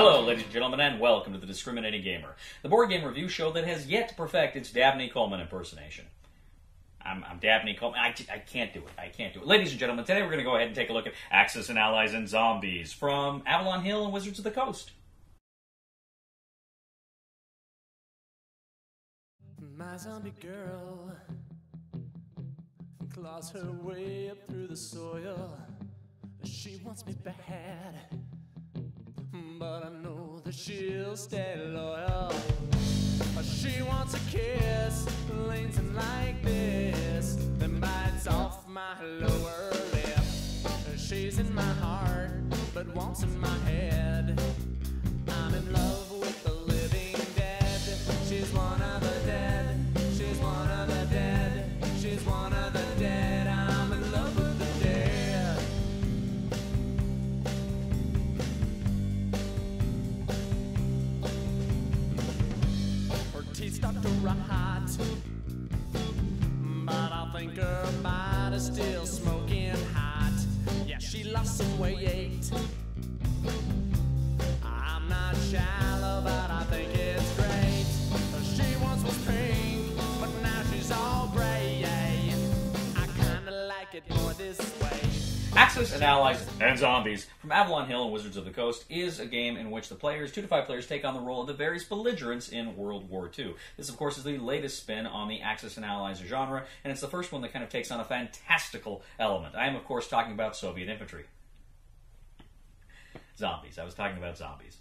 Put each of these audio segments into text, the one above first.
Hello, ladies and gentlemen, and welcome to the Discriminating Gamer, the board game review show that has yet to perfect its Dabney Coleman impersonation. I'm, I'm Dabney Coleman. I, I can't do it. I can't do it. Ladies and gentlemen, today we're going to go ahead and take a look at Axis and Allies and Zombies from Avalon Hill and Wizards of the Coast. My zombie girl claws her way up through the soil. She wants me bad, but I know that she'll stay loyal. She wants a kiss, leans in like this, then bites off my lower lip. She's in my heart, but wants in my head. I'm in love Start but I think her body's still smoking hot. Yeah, she lost some weight. Axis and Allies and Zombies from Avalon Hill and Wizards of the Coast is a game in which the players, two to five players, take on the role of the various belligerents in World War II. This, of course, is the latest spin on the Axis and Allies genre, and it's the first one that kind of takes on a fantastical element. I am, of course, talking about Soviet infantry. Zombies. I was talking about zombies.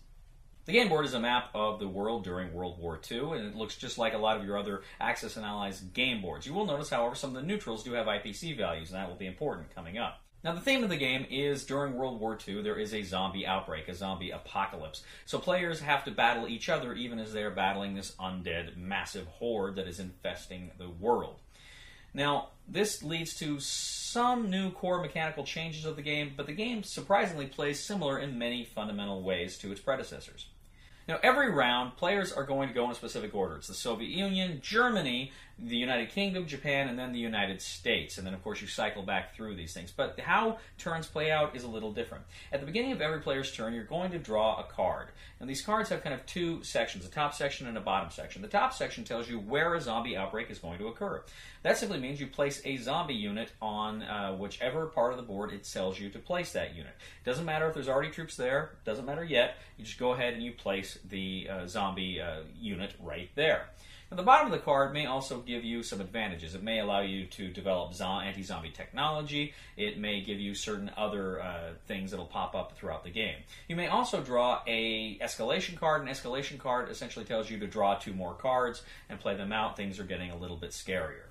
The game board is a map of the world during World War II, and it looks just like a lot of your other Axis and Allies game boards. You will notice, however, some of the neutrals do have IPC values, and that will be important coming up. Now, the theme of the game is during World War II, there is a zombie outbreak, a zombie apocalypse. So players have to battle each other even as they are battling this undead massive horde that is infesting the world. Now, this leads to some new core mechanical changes of the game, but the game surprisingly plays similar in many fundamental ways to its predecessors. Now, every round, players are going to go in a specific order. It's the Soviet Union, Germany, the United Kingdom, Japan, and then the United States. And then, of course, you cycle back through these things. But how turns play out is a little different. At the beginning of every player's turn, you're going to draw a card. And these cards have kind of two sections a top section and a bottom section. The top section tells you where a zombie outbreak is going to occur. That simply means you place a zombie unit on uh, whichever part of the board it tells you to place that unit. Doesn't matter if there's already troops there, doesn't matter yet. You just go ahead and you place the uh, zombie uh, unit right there. Now, the bottom of the card may also give you some advantages. It may allow you to develop zo- anti-zombie technology. It may give you certain other uh, things that'll pop up throughout the game. You may also draw a escalation card. An escalation card essentially tells you to draw two more cards and play them out. Things are getting a little bit scarier.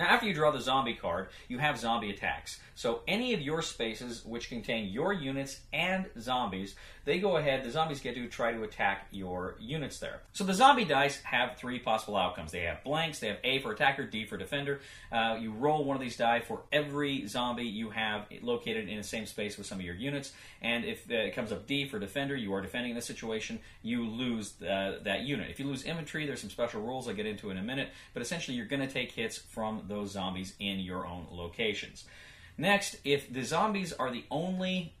Now, after you draw the zombie card, you have zombie attacks. So, any of your spaces which contain your units and zombies, they go ahead, the zombies get to try to attack your units there. So, the zombie dice have three possible outcomes. They have blanks, they have A for attacker, D for defender. Uh, you roll one of these die for every zombie you have located in the same space with some of your units. And if uh, it comes up D for defender, you are defending the situation, you lose uh, that unit. If you lose infantry, there's some special rules I'll get into in a minute, but essentially you're going to take hits from those zombies in your own locations. Next, if the zombies are the only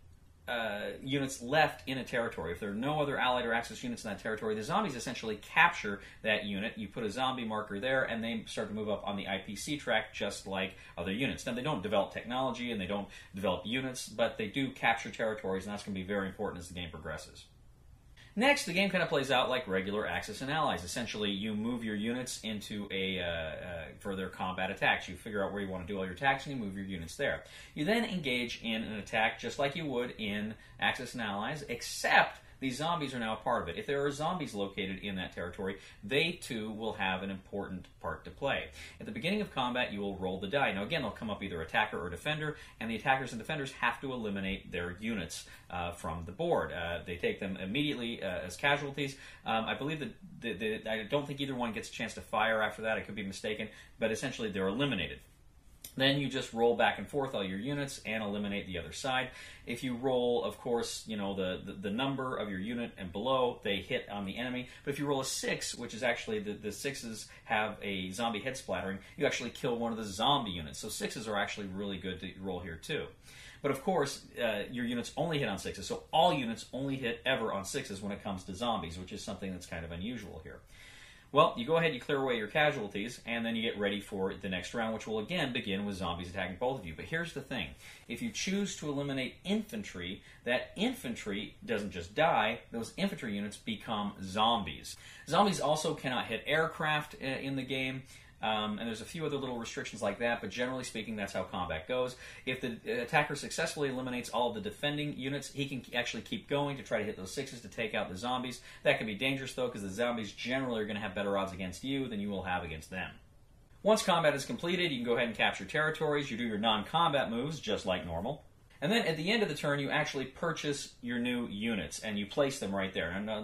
uh, units left in a territory, if there are no other allied or axis units in that territory, the zombies essentially capture that unit. You put a zombie marker there, and they start to move up on the IPC track just like other units. Now, they don't develop technology and they don't develop units, but they do capture territories, and that's going to be very important as the game progresses. Next, the game kind of plays out like regular Axis and Allies. Essentially, you move your units into a uh, uh, for their combat attacks. You figure out where you want to do all your attacks, and you move your units there. You then engage in an attack just like you would in Axis and Allies, except these zombies are now a part of it. If there are zombies located in that territory, they too will have an important part to play. At the beginning of combat, you will roll the die. Now, again, they'll come up either attacker or defender, and the attackers and defenders have to eliminate their units uh, from the board. Uh, they take them immediately uh, as casualties. Um, I believe that the, the, I don't think either one gets a chance to fire after that. I could be mistaken, but essentially they're eliminated. Then you just roll back and forth all your units and eliminate the other side. If you roll, of course, you know the, the, the, number of your unit and below, they hit on the enemy. But if you roll a six, which is actually the, the sixes have a zombie head splattering, you actually kill one of the zombie units. So sixes are actually really good to roll here too. But of course, uh, your units only hit on sixes, so all units only hit ever on sixes when it comes to zombies, which is something that's kind of unusual here. Well, you go ahead, you clear away your casualties, and then you get ready for the next round, which will again begin with zombies attacking both of you. But here's the thing if you choose to eliminate infantry, that infantry doesn't just die, those infantry units become zombies. Zombies also cannot hit aircraft uh, in the game. Um, and there's a few other little restrictions like that, but generally speaking, that's how combat goes. If the attacker successfully eliminates all of the defending units, he can actually keep going to try to hit those sixes to take out the zombies. That can be dangerous, though, because the zombies generally are going to have better odds against you than you will have against them. Once combat is completed, you can go ahead and capture territories. You do your non combat moves just like normal. And then at the end of the turn, you actually purchase your new units and you place them right there. And uh,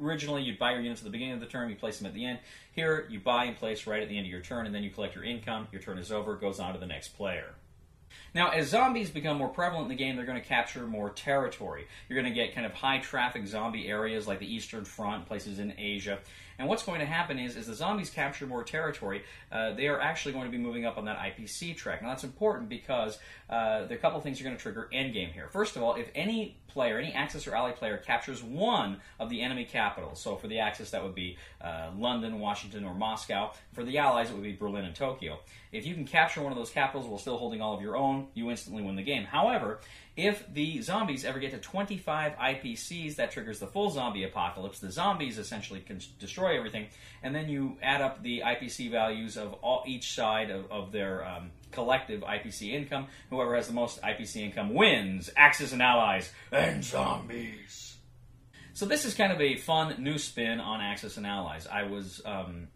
originally, you'd buy your units at the beginning of the turn, you place them at the end. Here, you buy and place right at the end of your turn, and then you collect your income. Your turn is over, goes on to the next player. Now, as zombies become more prevalent in the game, they're going to capture more territory. You're going to get kind of high traffic zombie areas like the Eastern Front, places in Asia. And what's going to happen is, as the zombies capture more territory, uh, they are actually going to be moving up on that IPC track. Now, that's important because uh, there are a couple things are going to trigger endgame here. First of all, if any player, any Axis or Ally player, captures one of the enemy capitals, so for the Axis that would be uh, London, Washington, or Moscow. For the Allies, it would be Berlin and Tokyo. If you can capture one of those capitals while still holding all of your own, you instantly win the game. However, if the zombies ever get to 25 IPCs, that triggers the full zombie apocalypse. The zombies essentially can destroy everything, and then you add up the IPC values of all, each side of, of their um, collective IPC income. Whoever has the most IPC income wins. Axis and allies and zombies. So this is kind of a fun new spin on Axis and Allies. I was um,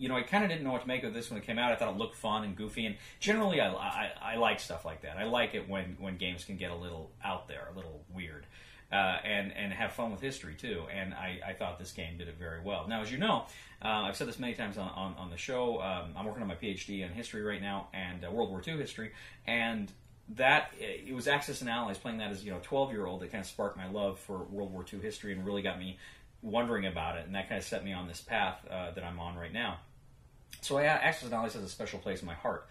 you know, I kind of didn't know what to make of this when it came out. I thought it looked fun and goofy, and generally, I, I, I like stuff like that. I like it when when games can get a little out there, a little weird, uh, and and have fun with history too. And I, I thought this game did it very well. Now, as you know, uh, I've said this many times on on, on the show. Um, I'm working on my PhD in history right now and uh, World War II history, and that it was Axis and Allies playing that as you know 12 year old that kind of sparked my love for World War II history and really got me wondering about it, and that kind of set me on this path uh, that I'm on right now. So I, and Allies has a special place in my heart.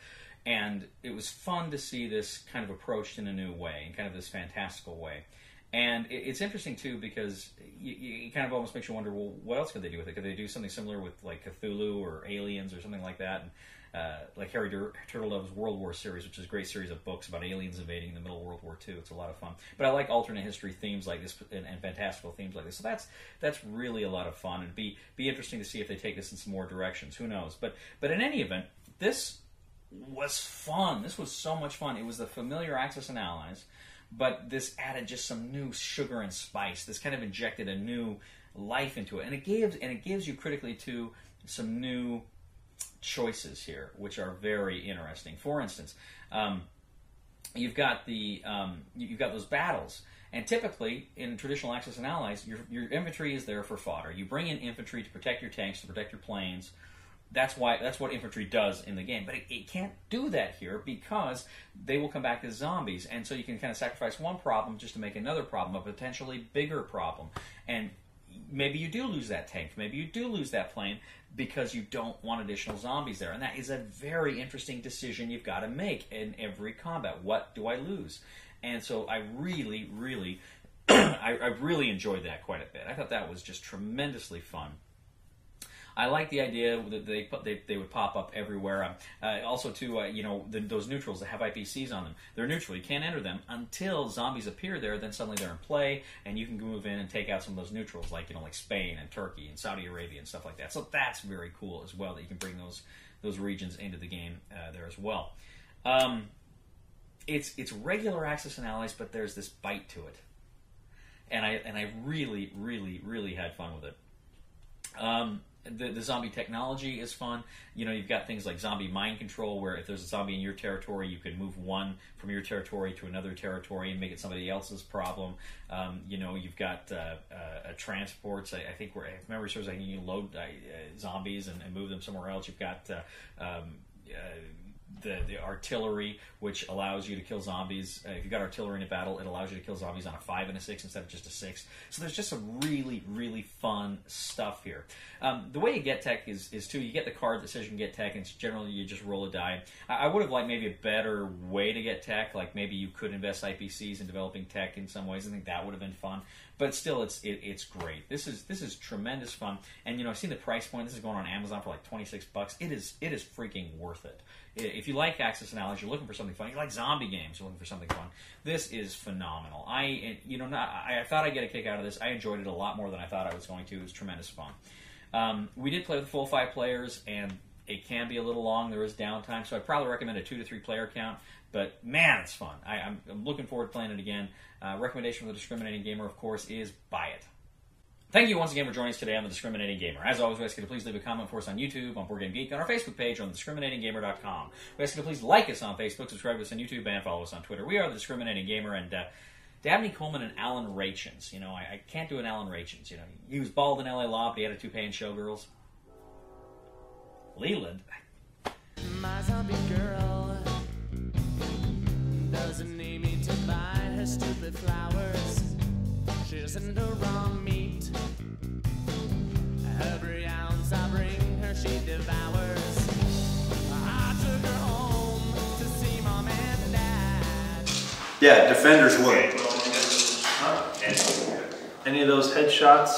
And it was fun to see this kind of approached in a new way, in kind of this fantastical way. And it's interesting too because it kind of almost makes you wonder, well, what else could they do with it? Could they do something similar with like Cthulhu or Aliens or something like that? And uh, like Harry Dur- Turtledove's World War series, which is a great series of books about aliens invading the middle of World War II. It's a lot of fun. But I like alternate history themes like this and, and fantastical themes like this. So that's that's really a lot of fun and be be interesting to see if they take this in some more directions. Who knows? But but in any event, this was fun. This was so much fun. It was the familiar Axis and Allies, but this added just some new sugar and spice. This kind of injected a new life into it, and it gives and it gives you critically to some new choices here, which are very interesting. For instance, um, you've got the um, you've got those battles, and typically in traditional Axis and Allies, your your infantry is there for fodder. You bring in infantry to protect your tanks, to protect your planes. That's why that's what infantry does in the game, but it, it can't do that here because they will come back as zombies, and so you can kind of sacrifice one problem just to make another problem, a potentially bigger problem, and maybe you do lose that tank, maybe you do lose that plane because you don't want additional zombies there. And that is a very interesting decision you've got to make in every combat. What do I lose? And so I really, really, I, I really enjoyed that quite a bit. I thought that was just tremendously fun. I like the idea that they they, they would pop up everywhere. Um, uh, also, too, uh, you know, the, those neutrals that have IPCs on them, they're neutral. You can't enter them until zombies appear there. Then suddenly they're in play, and you can move in and take out some of those neutrals, like you know, like Spain and Turkey and Saudi Arabia and stuff like that. So that's very cool as well that you can bring those those regions into the game uh, there as well. Um, it's it's regular Axis and Allies, but there's this bite to it, and I and I really really really had fun with it. Um, the, the zombie technology is fun. You know, you've got things like zombie mind control, where if there's a zombie in your territory, you can move one from your territory to another territory and make it somebody else's problem. Um, you know, you've got uh, uh, transports. I, I, think where if memory serves, I can you load uh, zombies and, and, move them somewhere else. You've got uh, um, uh, the, the artillery, which allows you to kill zombies. Uh, if you've got artillery in a battle, it allows you to kill zombies on a five and a six instead of just a six. So there's just some really, really fun stuff here. Um, the way you get tech is, is too, you get the card that says you can get tech, and generally you just roll a die. I, I would have liked maybe a better way to get tech, like maybe you could invest IPCs in developing tech in some ways. I think that would have been fun. But still, it's it, it's great. This is this is tremendous fun, and you know I've seen the price point. This is going on Amazon for like twenty six bucks. It is it is freaking worth it. If you like Axis and Allies, you're looking for something fun. You like zombie games, you're looking for something fun. This is phenomenal. I you know not, I, I thought I'd get a kick out of this. I enjoyed it a lot more than I thought I was going to. It was tremendous fun. Um, we did play with full five players, and it can be a little long. There is downtime, so I'd probably recommend a two to three player count. But man, it's fun. I, am looking forward to playing it again. Uh, recommendation for the discriminating gamer, of course, is buy it. Thank you once again for joining us today on The Discriminating Gamer. As always, we ask you to please leave a comment for us on YouTube, on Board Game Geek, on our Facebook page, on discriminatinggamer.com. We ask you to please like us on Facebook, subscribe to us on YouTube, and follow us on Twitter. We are The Discriminating Gamer, and uh, Dabney Coleman and Alan Rachins. You know, I, I, can't do an Alan Rachins. You know, he was bald in LA Law, but he had a toupee in Showgirls. Leland. My zombie girl doesn't need me to buy her stupid flowers. She doesn't do raw meat. Every ounce I bring her, she devours. I took her home to see mom and dad. Yeah, defenders win. Any of those headshots